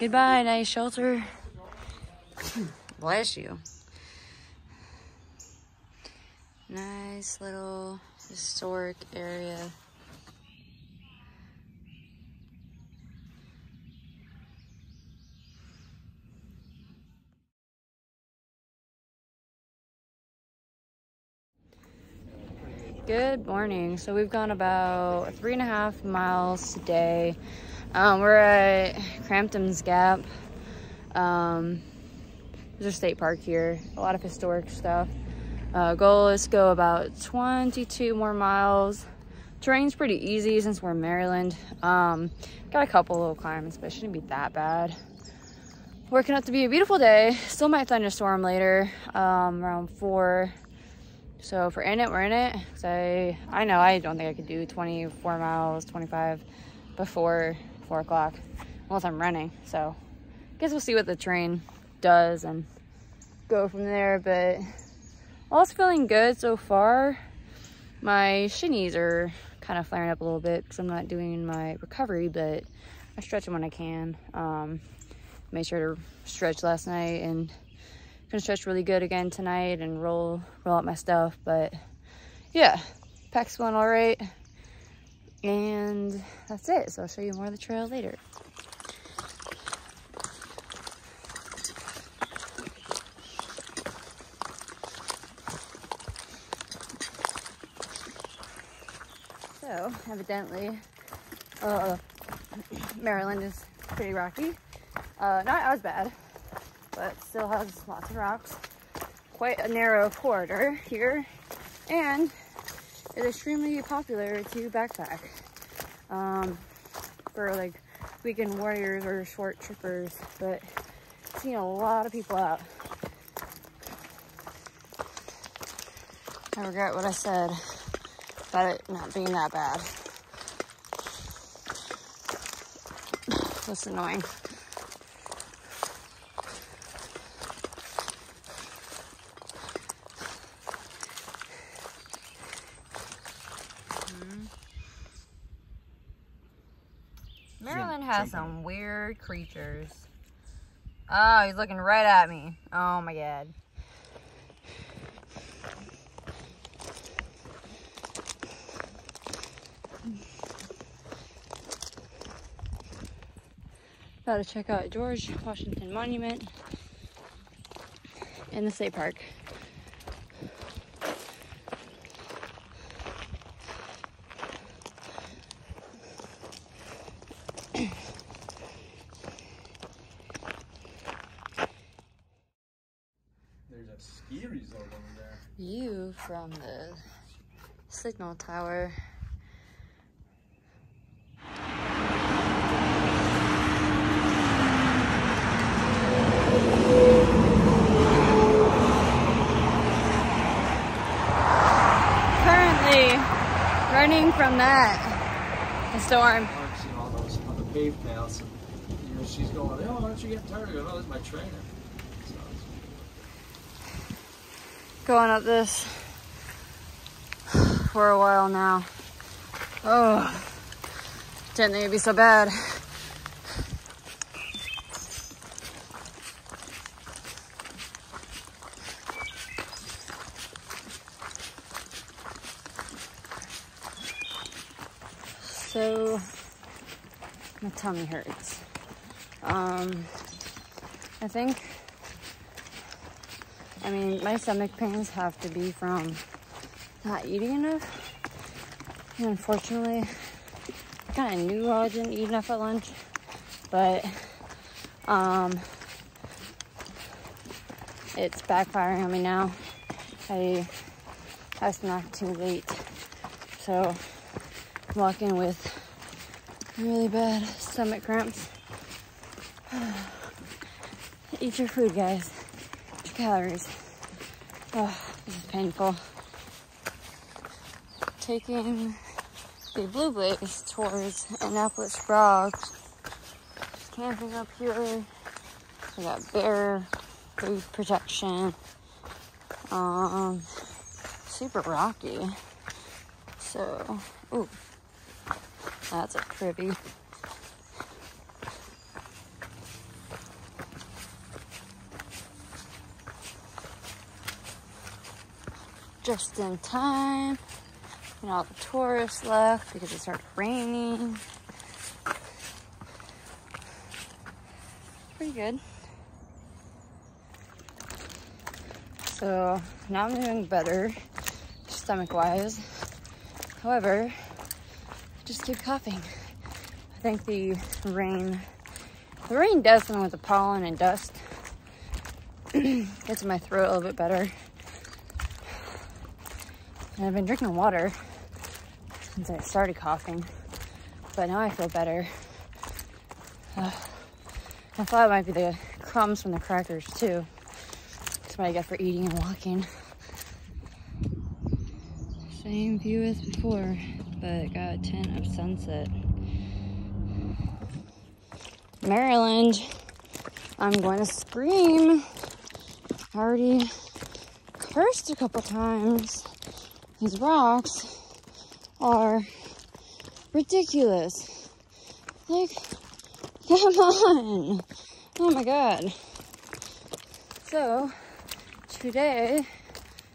Goodbye, nice shelter. Bless you. Nice little historic area. Good morning. So we've gone about three and a half miles today. Um, we're at Crampton's Gap. Um, there's a state park here, a lot of historic stuff. Uh, goal is to go about 22 more miles. Terrain's pretty easy since we're in Maryland. Um, got a couple little climbs, but it shouldn't be that bad. Working out to be a beautiful day. Still might thunderstorm later, um, around four. So if we're in it, we're in it. I, I know I don't think I could do 24 miles, 25 before four o'clock, unless I'm running. So I guess we'll see what the train does and go from there. But all's feeling good so far. My shinies are kind of flaring up a little bit because I'm not doing my recovery, but I stretch them when I can. Um, made sure to stretch last night and gonna stretch really good again tonight and roll roll out my stuff but yeah pack's going all right and that's it. So i'll show you more of the trail later. So evidently uh maryland is pretty rocky. Uh not as bad but still has lots of rocks. Quite a narrow corridor here, and it's extremely popular to backpack um, for like weekend warriors or short trippers, but seen a lot of people out. I regret what I said about it not being that bad. That's annoying. Maryland has some weird creatures. Oh, he's looking right at me. Oh my god. About to check out George Washington Monument in the state park. There's a ski resort over there. view from the signal tower. Currently running from that storm. Parks, you know, all those on the paved paths, and you know, she's going, "Oh, aren't you getting tired?" I go, oh, "No, this is my trainer." So it's- going up this for a while now. Oh, didn't think it'd be so bad. So, my tummy hurts. Um, I think I mean, my stomach pains have to be from not eating enough. And unfortunately, I kind of knew I didn't eat enough at lunch, but um, it's backfiring on me now. I I snacked too late, so I'm walking with really bad stomach cramps. Eat your food, guys calories. Oh, this is painful. Taking the Blue Blaze towards Annapolis Rocks. Camping up here. We got bear food protection. Um, super rocky. So, ooh, that's a privy. Just in time. And all the tourists left because it started raining. Pretty good. So now I'm doing better stomach wise. However, I just keep coughing. I think the rain, the rain does something with the pollen and dust. Gets my throat a little bit better. And I've been drinking water since I started coughing, but now I feel better. Uh, I thought it might be the crumbs from the crackers too. That's what I get for eating and walking. Same view as before, but got a tint of sunset. Maryland, I'm going to scream. I already cursed a couple times. These rocks are ridiculous. Like, come on. Oh my God. So, today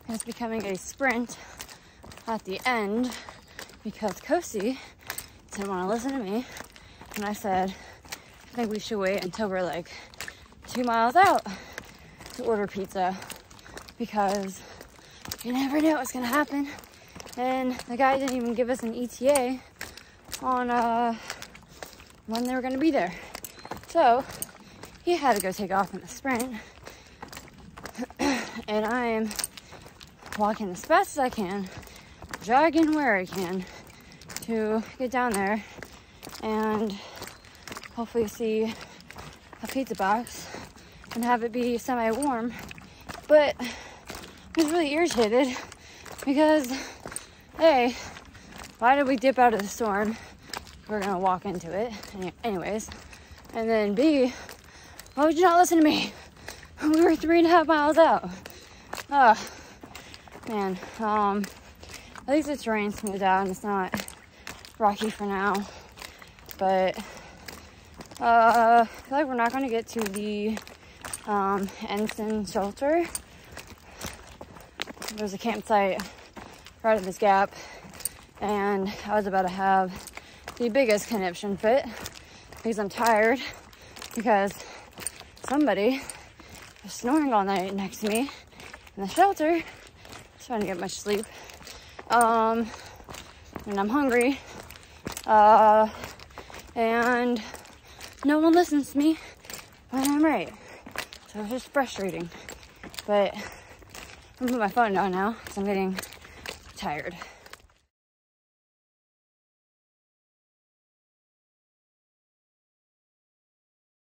is becoming a sprint at the end because Kosi didn't want to listen to me. And I said, I think we should wait until we're like two miles out to order pizza because you never know was gonna happen. And the guy didn't even give us an ETA on uh, when they were gonna be there. So he had to go take off in the sprint. and I am walking as fast as I can, jogging where I can to get down there and hopefully see a pizza box and have it be semi-warm. But I was really irritated because, hey, why did we dip out of the storm? We're gonna walk into it anyways. And then B, why would you not listen to me? We were three and a half miles out. Oh, man. Um, at least it's rain smoothed out and it's not rocky for now. But uh, I feel like we're not gonna get to the um, Ensign shelter there's a campsite right in this gap, and I was about to have the biggest conniption fit because I'm tired because somebody was snoring all night next to me in the shelter, trying to get much sleep. Um, and I'm hungry. Uh, and no one listens to me when I'm right. So it's just frustrating. But I'm gonna put my phone down now because I'm getting tired.